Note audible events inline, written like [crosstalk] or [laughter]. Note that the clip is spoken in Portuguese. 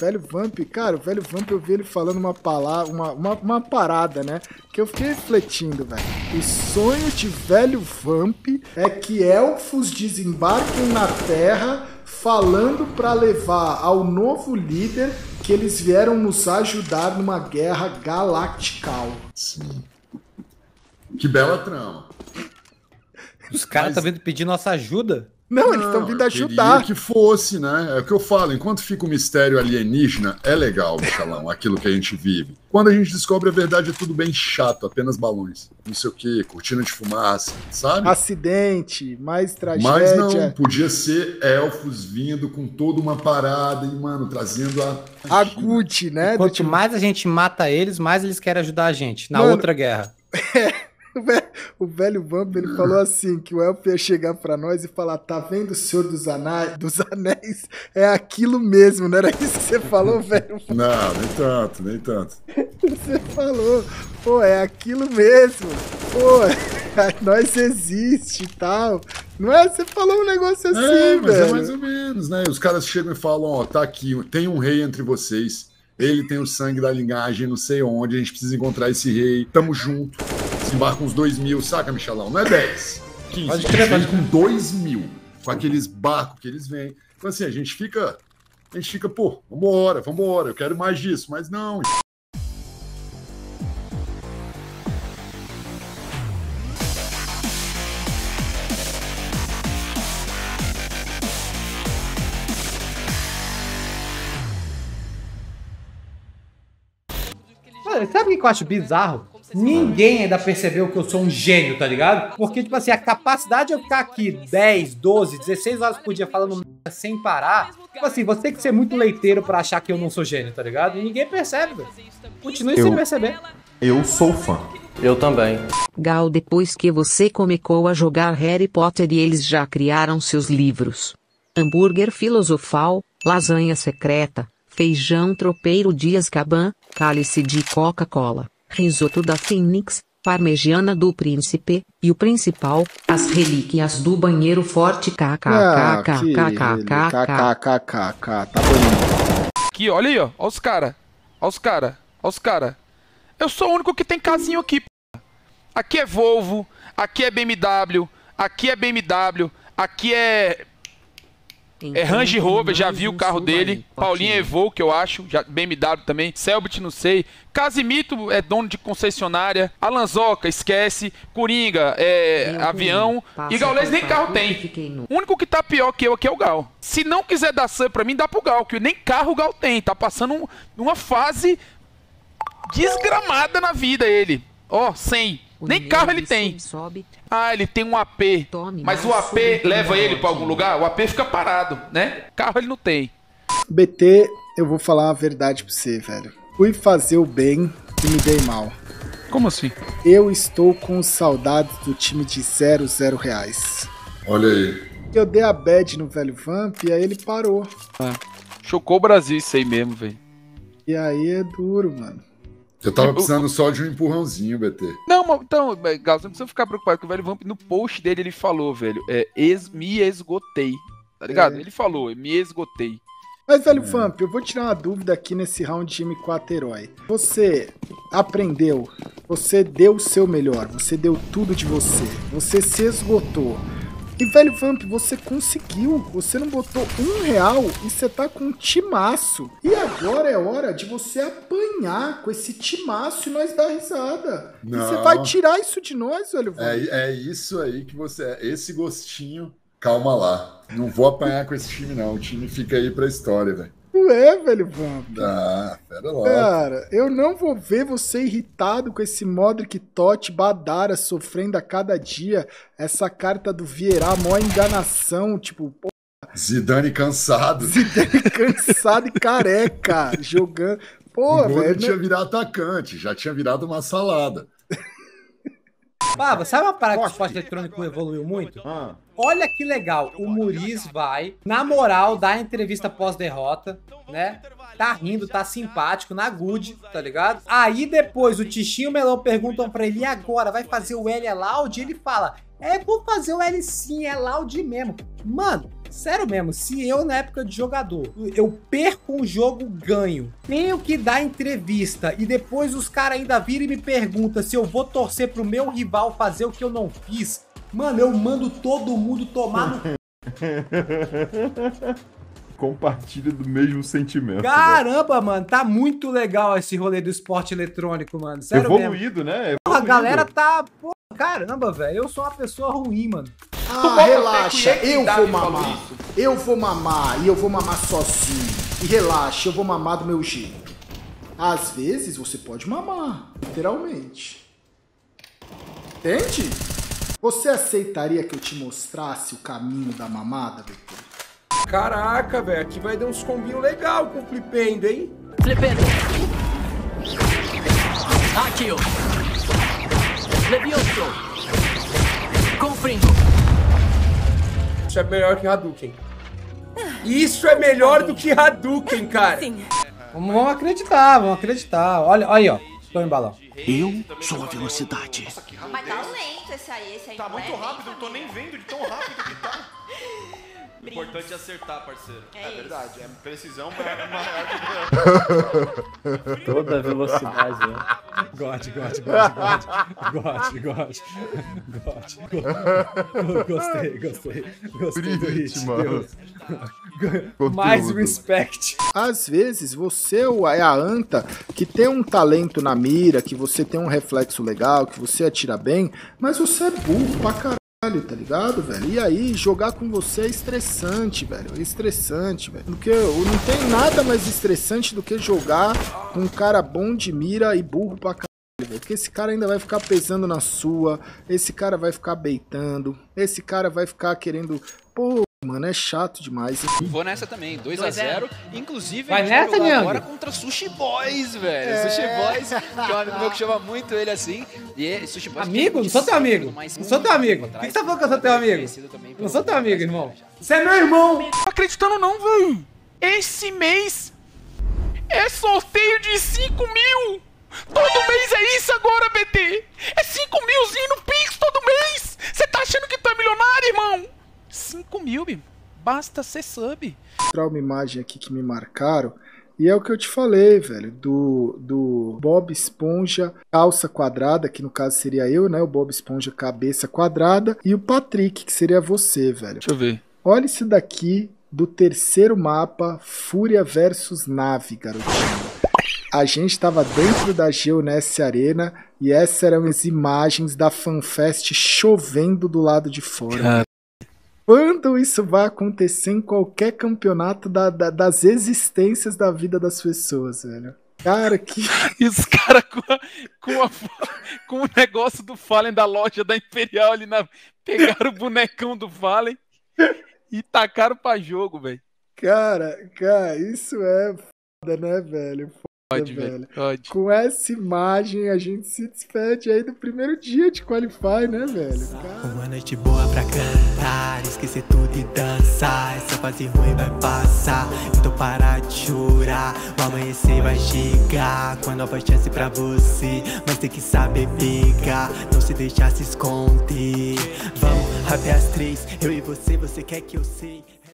Velho Vamp, cara, o Velho Vamp eu vi ele falando uma palavra, uma, uma, uma parada, né? Que eu fiquei refletindo, velho. O sonho de Velho Vamp é que elfos desembarquem na Terra falando para levar ao novo líder que eles vieram nos ajudar numa guerra galactical. Sim. Que bela trama. Os caras estão Mas... vindo pedir nossa ajuda? Não, eles estão vindo ajudar. que fosse, né? É o que eu falo, enquanto fica o mistério alienígena, é legal, Michelão, [laughs] aquilo que a gente vive. Quando a gente descobre a verdade, é tudo bem chato, apenas balões. Não sei o quê, cortina de fumaça, sabe? Acidente, mais tragédia. Mas não, podia ser elfos vindo com toda uma parada e, mano, trazendo a. A Gucci, né? Quanto tipo... mais a gente mata eles, mais eles querem ajudar a gente. Na mano, outra guerra. É. [laughs] [laughs] O velho Vamp, ele falou assim, que o Elfo ia chegar para nós e falar, tá vendo o Senhor dos, Anéis, dos Anéis? É aquilo mesmo, não era isso que você falou, [laughs] velho? Não, nem tanto, nem tanto. Você falou, pô, é aquilo mesmo. Pô, [laughs] nós existe e tal. Não é? Você falou um negócio é, assim, é, mas velho. É mais ou menos, né? Os caras chegam e falam, ó, tá aqui, tem um rei entre vocês. Ele tem o sangue da linhagem, não sei onde, a gente precisa encontrar esse rei. Tamo junto desembarca uns 2 mil, saca, Michelão? Não é 10, 15. Pode crer, vem com 2 mil, com aqueles barcos que eles vêm. Então, assim, a gente fica. A gente fica, pô, vambora, vambora, eu quero mais disso, mas não. Sabe o que eu acho bizarro? Ninguém ainda percebeu que eu sou um gênio, tá ligado? Porque, tipo assim, a capacidade de eu ficar aqui 10, 12, 16 horas por dia falando sem parar. Tipo assim, você tem que ser muito leiteiro para achar que eu não sou gênio, tá ligado? E ninguém percebe, velho. Continue eu, sem perceber. Eu sou fã. Eu também. Gal, depois que você começou a jogar Harry Potter e eles já criaram seus livros. Hambúrguer filosofal, lasanha secreta, feijão tropeiro de Azkaban, cálice de Coca-Cola risoto da Fênix, parmegiana do príncipe, e o principal, as relíquias do banheiro forte kkkkkkkkk. Tá bonito. Aqui, olha aí, ó. Olha os cara. Olha os cara. Olha os cara. Eu sou o único que tem casinho aqui, p. Aqui é Volvo, aqui é BMW, aqui é BMW, aqui é é Range Rover, já vi o carro dele. Paulinho Evoque, eu acho. Já, BMW também. Selbit, não sei. Casimito é dono de concessionária. Alanzoca, esquece. Coringa, é avião. E Gaulês nem carro tem. O único que tá pior que eu aqui é o Gal. Se não quiser dar sub pra mim, dá pro Gal, que nem carro o Gal tem. Tá passando um, uma fase desgramada na vida ele. Ó, oh, 100. Nem carro ele tem. Sobe. Ah, ele tem um AP. Tome, mas o AP leva ele para algum lugar? O AP fica parado, né? Carro ele não tem. BT, eu vou falar a verdade pra você, velho. Fui fazer o bem e me dei mal. Como assim? Eu estou com saudades do time de 00 zero reais. Olha aí. Eu dei a bad no velho Vamp e aí ele parou. Ah, chocou o Brasil isso aí mesmo, velho. E aí é duro, mano. Eu tava precisando só de um empurrãozinho, BT. Não, mas, então, Gauss, não precisa ficar preocupado, que o velho Vamp, no post dele, ele falou, velho, é, es, me esgotei. Tá ligado? É. Ele falou, me esgotei. Mas, velho é. Vamp, eu vou tirar uma dúvida aqui nesse round de M4 Herói. Você aprendeu, você deu o seu melhor, você deu tudo de você, você se esgotou. E, velho Vamp, você conseguiu. Você não botou um real e você tá com um timaço. E agora é hora de você apanhar com esse timaço e nós dar risada. Não. E você vai tirar isso de nós, velho Vamp. É, é isso aí que você... É. Esse gostinho... Calma lá. Não vou apanhar com esse time, não. O time fica aí pra história, velho. É, velho Vamp. Ah, pera lá. Cara, eu não vou ver você irritado com esse Modric Totti Badara sofrendo a cada dia essa carta do Vieira, mó enganação, tipo, Zidane cansado. Zidane [laughs] cansado e careca, jogando. Pô, velho. Tinha virado atacante, já tinha virado uma salada. Baba, sabe uma parada que o esporte eletrônico evoluiu muito? Ah. Olha que legal, o Muriz vai, na moral, dar entrevista pós-derrota, né? Tá rindo, tá simpático, na good, tá ligado? Aí depois o Tichinho e o Melão perguntam pra ele, e agora, vai fazer o L é loud? E ele fala, é, vou fazer o L sim, é loud mesmo. Mano, Sério mesmo, se eu, na época de jogador, eu perco um jogo, ganho, tenho que dar entrevista e depois os caras ainda viram e me perguntam se eu vou torcer pro meu rival fazer o que eu não fiz, mano, eu mando todo mundo tomar no [laughs] compartilha do mesmo sentimento. Caramba, velho. mano, tá muito legal esse rolê do esporte eletrônico, mano. Sério Evoluído, mesmo. né? Evoluído. Porra, a galera tá. Porra, caramba, velho. Eu sou uma pessoa ruim, mano. Ah, relaxa, eu vou mamar. Eu vou mamar e eu vou mamar sozinho. E relaxa, eu vou mamar do meu jeito. Às vezes você pode mamar, literalmente. Entende? Você aceitaria que eu te mostrasse o caminho da mamada, Beto? Caraca, velho, aqui vai dar uns combinhos legal com o Flipendo, hein? Flipendo. Aqui, ó. Levioso. Confringo. Isso é melhor que Hadouken. Isso é melhor do que Hadouken, cara. Sim. Vamos, vamos acreditar, vamos acreditar. Olha, olha aí, ó. Tô em balão. Eu sou a velocidade. Mas tá lento esse aí, esse aí. Tá muito rápido, não tô nem vendo de tão rápido que tá. [laughs] O importante é acertar, parceiro. É, é verdade, é precisão [laughs] maior que Toda velocidade, né? Gote, gote, gote. Gote, gote. Gote. Gostei, gostei. Gostei do hit, mano. Mais respect. Às vezes você é a anta que tem um talento na mira, que você tem um reflexo legal, que você atira bem, mas você é burro pra caralho tá ligado, velho? E aí, jogar com você é estressante, velho. É estressante, velho. Porque não tem nada mais estressante do que jogar com um cara bom de mira e burro pra caralho. Porque esse cara ainda vai ficar pesando na sua, esse cara vai ficar beitando, esse cara vai ficar querendo. Pô, Mano, é chato demais. Vou nessa também, 2x0. Inclusive, vai nessa, agora contra Sushi Boys, velho. É. Sushi Boys, que é um amigo meu que chama muito ele assim. E é, Sushi Boys. Amigo? Não sou teu amigo. Não sou teu amigo. O que você tá falando que eu sou teu amigo? Não sou teu amigo, irmão. Você é meu irmão. Não acreditando, não, velho. Esse mês é sorteio de 5 mil. Todo mês é isso agora, BT. É 5 milzinho no Pix todo mês. Você tá achando que tu é milionário, irmão? 5 mil, basta ser sub. Vou mostrar uma imagem aqui que me marcaram. E é o que eu te falei, velho, do, do Bob Esponja calça quadrada, que no caso seria eu, né? O Bob Esponja cabeça quadrada. E o Patrick, que seria você, velho. Deixa eu ver. Olha isso daqui do terceiro mapa, Fúria versus Nave, garotinho. A gente estava dentro da Geoness Arena e essas eram as imagens da FanFest chovendo do lado de fora quando isso vai acontecer em qualquer campeonato da, da, das existências da vida das pessoas, velho. Cara, que. E [laughs] os caras com, com, com, o negócio do Fallen da loja da Imperial ali na. Pegaram o bonecão do Fallen e tacaram pra jogo, velho. Cara, cara, isso é foda, né, velho? Pode, velho. Pode. Com essa imagem a gente se despede aí do primeiro dia de Qualify, né, velho? Cara. Uma noite boa pra cantar, esquecer tudo e dançar. Essa fase ruim vai passar, então para de chorar. O amanhecer vai chegar com a nova chance pra você. Mas tem que saber pegar, não se deixar se esconder. Vamos até as três, eu e você, você quer que eu sei.